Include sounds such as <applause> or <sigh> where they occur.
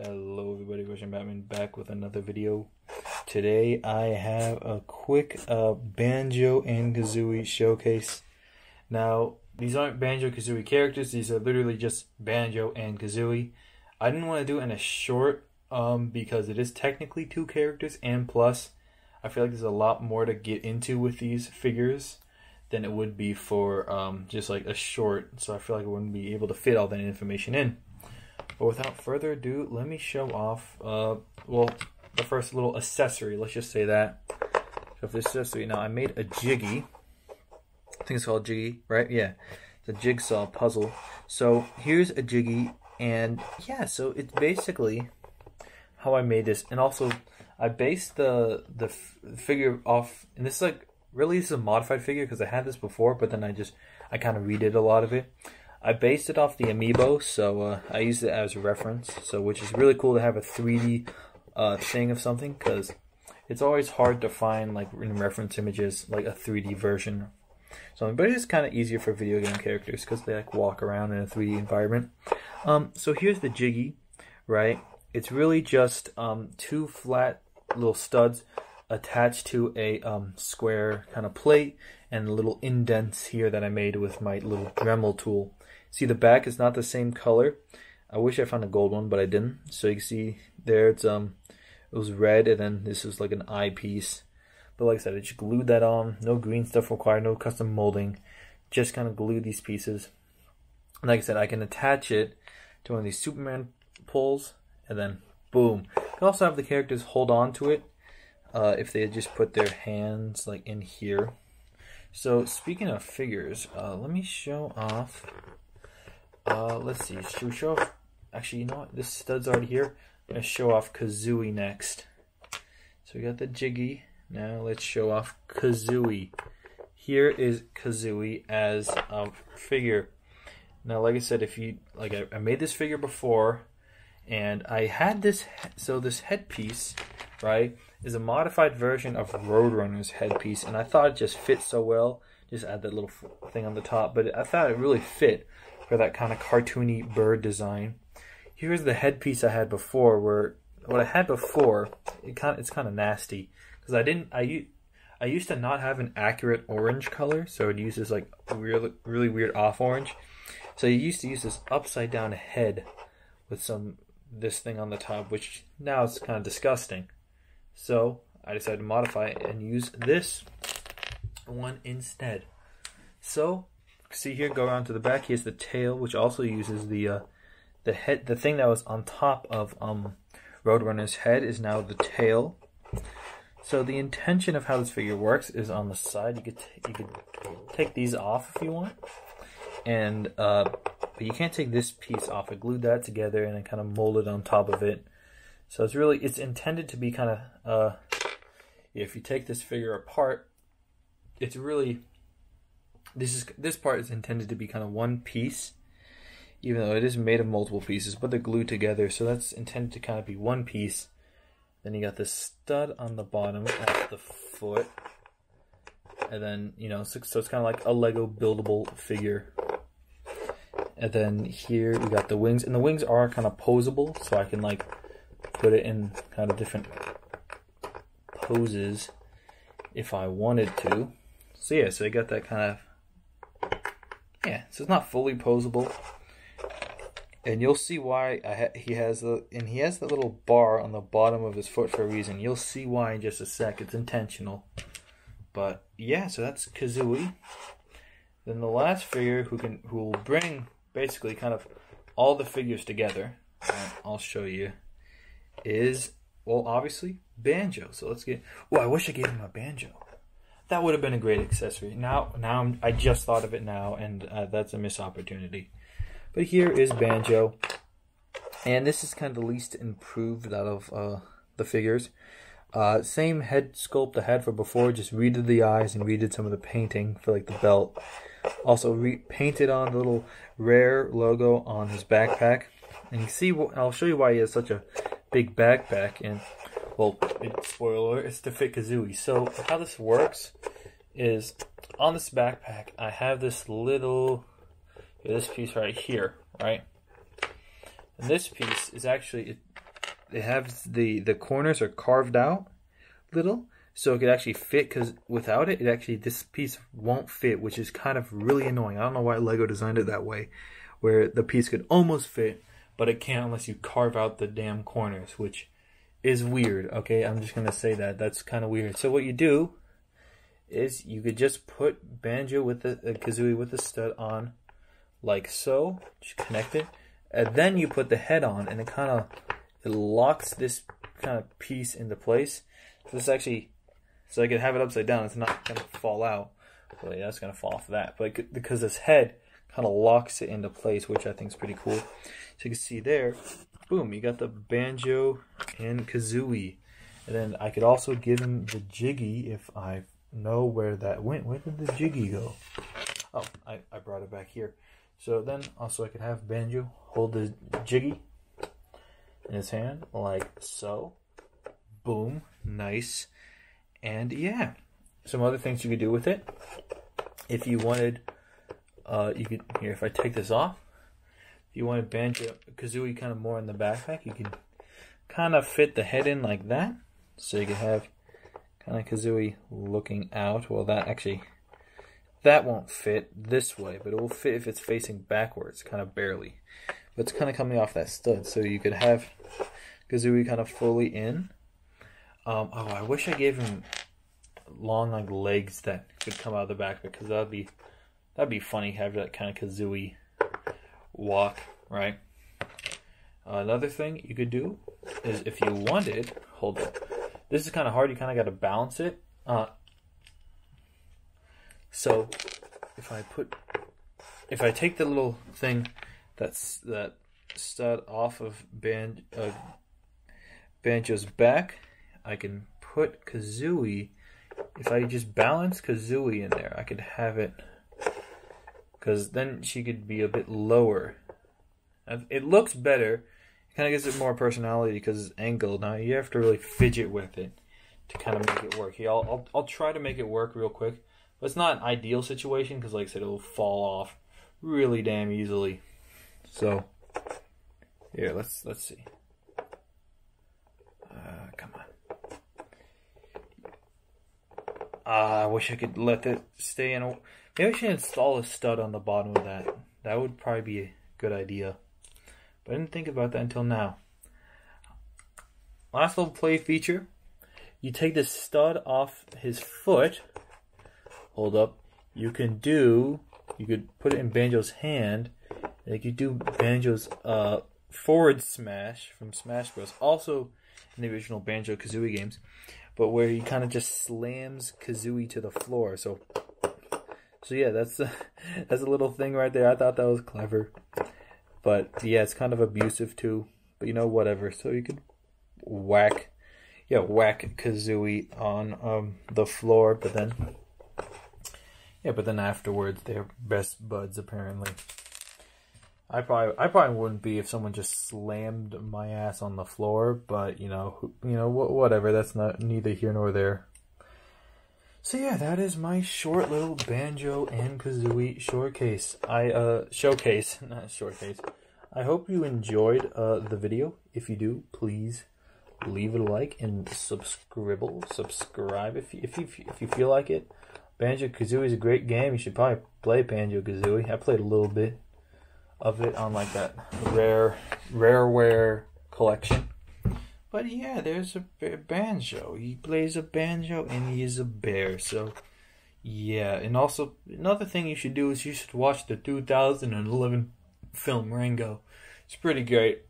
Hello everybody, Russian Batman back with another video. Today I have a quick uh, Banjo and Kazooie showcase. Now, these aren't Banjo-Kazooie characters, these are literally just Banjo and Kazooie. I didn't want to do it in a short um, because it is technically two characters and plus I feel like there's a lot more to get into with these figures than it would be for um, just like a short, so I feel like I wouldn't be able to fit all that information in. But without further ado, let me show off, uh, well, the first little accessory, let's just say that. So for this accessory, now I made a Jiggy. I think it's called Jiggy, right? Yeah, it's a jigsaw puzzle. So here's a Jiggy, and yeah, so it's basically how I made this. And also, I based the the figure off, and this is like, really this is a modified figure because I had this before, but then I just, I kind of redid a lot of it. I based it off the Amiibo, so uh, I used it as a reference. So, which is really cool to have a 3D uh, thing of something because it's always hard to find like in reference images like a 3D version. So, but it is kind of easier for video game characters because they like walk around in a 3D environment. Um, so here's the Jiggy, right? It's really just um, two flat little studs attached to a um, square kind of plate and little indents here that I made with my little Dremel tool. See the back is not the same color. I wish I found a gold one, but I didn't. So you can see there it's um it was red and then this was like an eye piece. But like I said, I just glued that on. No green stuff required, no custom molding. Just kind of glue these pieces. And like I said, I can attach it to one of these Superman poles and then boom. You can also have the characters hold on to it uh, if they just put their hands like in here. So speaking of figures, uh, let me show off uh, let's see. Should we show off? Actually, you know what? This stud's already here. I'm going to show off Kazooie next. So we got the Jiggy. Now let's show off Kazooie. Here is Kazooie as a figure. Now, like I said, if you like, I, I made this figure before, and I had this. So this headpiece, right, is a modified version of Roadrunner's headpiece, and I thought it just fit so well. Just add that little thing on the top, but I thought it really fit for that kind of cartoony bird design. Here's the headpiece I had before, where what I had before, it kind of, it's kind of nasty because I didn't I I used to not have an accurate orange color, so it uses like really really weird off orange. So you used to use this upside down head with some this thing on the top, which now it's kind of disgusting. So I decided to modify it and use this one instead. So see here, go around to the back. Here's the tail, which also uses the uh, the head. The thing that was on top of um, Roadrunner's head is now the tail. So the intention of how this figure works is on the side. You could you could take these off if you want, and uh, but you can't take this piece off. I glued that together and then kind of molded on top of it. So it's really it's intended to be kind of uh, if you take this figure apart, it's really this is this part is intended to be kind of one piece, even though it is made of multiple pieces, but they're glued together, so that's intended to kind of be one piece. Then you got this stud on the bottom of the foot, and then you know, so, so it's kind of like a Lego buildable figure. And then here we got the wings, and the wings are kind of posable, so I can like put it in kind of different poses if I wanted to. So yeah, so I got that kind of yeah, so it's not fully posable. And you'll see why ha he has the and he has the little bar on the bottom of his foot for a reason. You'll see why in just a sec. It's intentional. But yeah, so that's Kazooie. Then the last figure who can who will bring basically kind of all the figures together. I'll show you. Is well, obviously banjo. So let's get. Well, I wish I gave him a banjo that would have been a great accessory. Now, now I'm, i just thought of it now, and uh, that's a missed opportunity. But here is Banjo, and this is kind of the least improved out of uh, the figures. Uh, same head sculpt I had for before, just redid the eyes and redid some of the painting for like the belt. Also painted on the little rare logo on his backpack. And you see, I'll show you why he has such a big backpack. And well, spoiler, it's to fit Kazooie. So how this works is on this backpack, I have this little, this piece right here, right? And this piece is actually, it, it has the the corners are carved out little so it could actually fit because without it it actually this piece won't fit which is kind of really annoying i don't know why lego designed it that way where the piece could almost fit but it can't unless you carve out the damn corners which is weird okay? I'm just gonna say that. That's kind of weird. So what you do is you could just put banjo with the uh, kazooie with the stud on like so. Just connect it. And then you put the head on and it kind of it locks this kind of piece into place. So this actually so I could have it upside down. It's not gonna fall out. Well yeah it's gonna fall off of that. But because this head kind of locks it into place which I think is pretty cool. So you can see there boom you got the banjo and kazooie and then I could also give him the jiggy if I know where that went where did the jiggy go oh I, I brought it back here so then also I could have Banjo hold the jiggy in his hand like so. Boom, nice. And yeah, some other things you could do with it. If you wanted, uh, you could, here, if I take this off, if to wanted Banjo Kazooie kind of more in the backpack, you can kind of fit the head in like that. So you could have kind of Kazooie looking out. Well, that actually that won't fit this way, but it will fit if it's facing backwards, kind of barely. But it's kind of coming off that stud, so you could have Kazooie kind of fully in. Um, oh, I wish I gave him long like legs that could come out of the back because that'd be that'd be funny. Have that kind of Kazooie walk, right? Uh, another thing you could do is if you wanted, hold it. This is kind of hard. You kind of got to balance it. Uh, so if I put, if I take the little thing that's that stud off of Ban, uh, Banjo's back, I can put Kazooie. If I just balance Kazooie in there, I could have it, because then she could be a bit lower. It looks better. It kind of gives it more personality because it's angled. Now you have to really fidget with it to kind of make it work. Here, I'll, I'll, I'll try to make it work real quick. But it's not an ideal situation because, like I said, it'll fall off really damn easily. So, here, let's let's see. Uh, come on. Uh, I wish I could let it stay in. A, maybe I should install a stud on the bottom of that. That would probably be a good idea. But I didn't think about that until now. Last little play feature. You take the stud off his foot hold up, you can do, you could put it in Banjo's hand, and you could do Banjo's uh, forward smash from Smash Bros. Also in the original Banjo Kazooie games, but where he kind of just slams Kazooie to the floor. So, so yeah, that's a, <laughs> that's a little thing right there. I thought that was clever, but yeah, it's kind of abusive too. But you know, whatever. So you could whack, yeah, whack Kazooie on um, the floor, but then yeah, but then afterwards they're best buds apparently. I probably I probably wouldn't be if someone just slammed my ass on the floor, but you know, you know, whatever. That's not neither here nor there. So yeah, that is my short little banjo and kazooie showcase. I uh showcase, <laughs> not showcase. I hope you enjoyed uh the video. If you do, please leave it a like and subscribe. Subscribe if you, if you if you feel like it. Banjo Kazooie is a great game. You should probably play Banjo Kazooie. I played a little bit of it on like that rare rareware collection. But yeah, there's a banjo. He plays a banjo and he is a bear. So yeah, and also another thing you should do is you should watch the 2011 film Rango. It's pretty great.